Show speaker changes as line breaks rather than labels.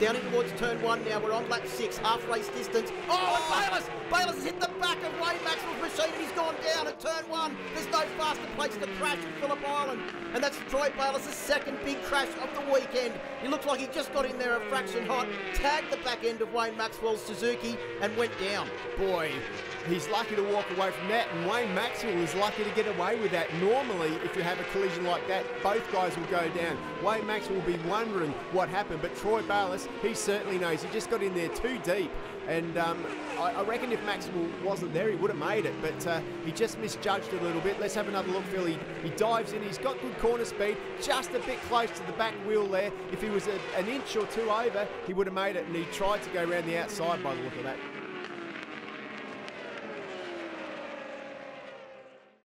Down in towards turn one now. We're on lap six, half race distance. Oh, and oh! Bayliss! Bayliss has hit the at turn one. There's no faster place to crash at Phillip Island. And that's Troy Bayliss' second big crash of the weekend. He looks like he just got in there a fraction hot, tagged the back end of Wayne Maxwell's Suzuki and went down.
Boy, he's lucky to walk away from that, and Wayne Maxwell is lucky to get away with that. Normally, if you have a collision like that, both guys will go down. Wayne Maxwell will be wondering what happened, but Troy Bayliss, he certainly knows. He just got in there too deep. And um, I, I, reckon if Maxwell wasn't there, he would have made it. But uh, he just misjudged a little bit. Let's have another look, Phil. He, he dives in. He's got good corner speed, just a bit close to the back wheel there. If he was a, an inch or two over, he would have made it. And he tried to go around the outside by the look of that.